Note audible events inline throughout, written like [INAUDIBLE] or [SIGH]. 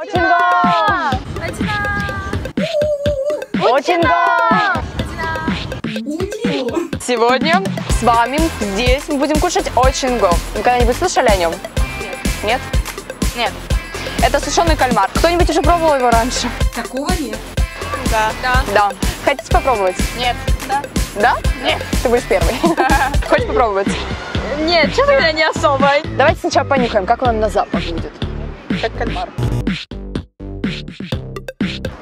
Очинго! Очинго! Сегодня с вами здесь мы будем кушать очинго. Вы когда-нибудь слышали о нем? Нет. Нет? Нет. Это сушеный кальмар. Кто-нибудь уже пробовал его раньше? Такого нет. Да. Да. Да. Хотите попробовать? Нет. Да. Да? Нет. Ты будешь первый. [LAUGHS] Хочешь попробовать? Нет, честно говоря, не особо. Давайте сначала понюхаем, как он на запах будет. Кальмар.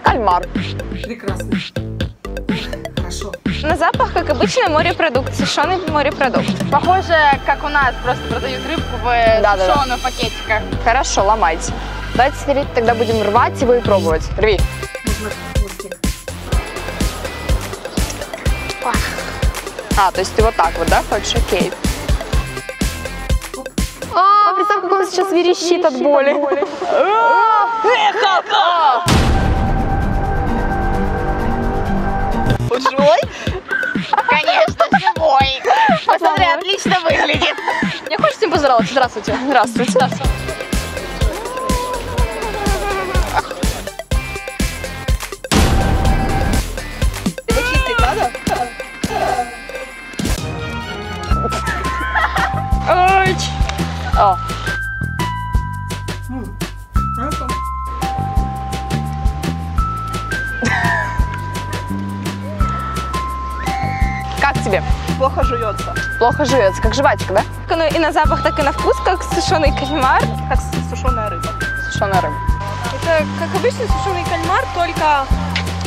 Кальмар. Прекрасно. Хорошо. На запах, как обычно, морепродукт, сушеный морепродукт. Похоже, как у нас, просто продают рыбку в Да, да, да. сушеных пакетиках. Хорошо, ломайте. Давайте теперь тогда будем рвать его и пробовать. Рви. А, то есть ты вот так вот, да, хочешь? Окей. Сейчас верещит от боли. [LAUGHS] Живой? Конечно, живой. Посмотри, отлично выглядит. Не хочешь с ним поздороваться? Здравствуйте. Здравствуйте. Ой. Хорошо. как тебе? Плохо жуется. Плохо живется, как жвачка, да? Ну и на запах, так и на вкус, как сушеный кальмар, как сушеная рыба. Сушеная рыба. Это как обычный сушеный кальмар, только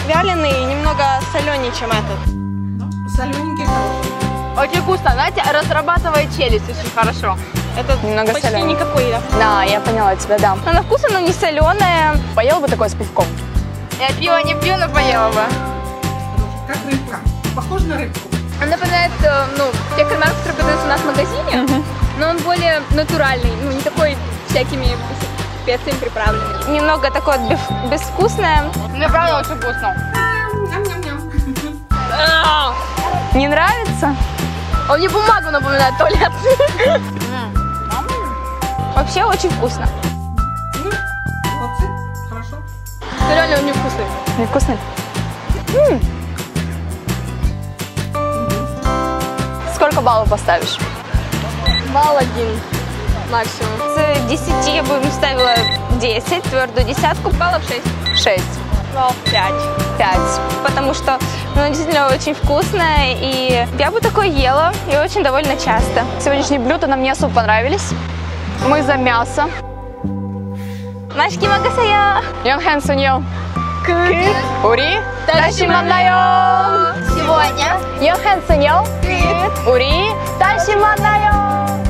вяленый и немного соленее, чем этот. Ну, солененький хороший. Очень вкусно, знаете, разрабатывает челюсть очень хорошо. Это Немного почти соленый. никакой. да. Да, я поняла тебя, да. Но на вкус оно не соленое. Поел бы такое с пивком? Я пиво не пью, но поела бы. Как рыбка. Похоже на рыбку. Он напоминает, э, ну, те кальмары, которые продаются у нас в магазине, но он более натуральный, ну, не такой всякими специями приправленный. Немного такое бев- безвкусное. Мне правда очень вкусно. Ням-ням-ням. Не нравится? Он мне бумагу напоминает, туалет. Вообще очень вкусно. Ну, молодцы. Хорошо. Но реально он невкусный. Невкусный? Сколько баллов поставишь? Балл один максимум. С 10 я бы ставила 10, твердую десятку, баллов 6. 6. Баллов 5. 5. Потому что ну, действительно очень вкусное, и я бы такое ела, и очень довольно часто. Сегодняшние блюда нам не особо понравились. Мы за мясо. Машки Магасая! Йонхэн Суньо. Ури. Ташиманайо. Сегодня Йонхэн Суньо. Ури. Ташиманайо.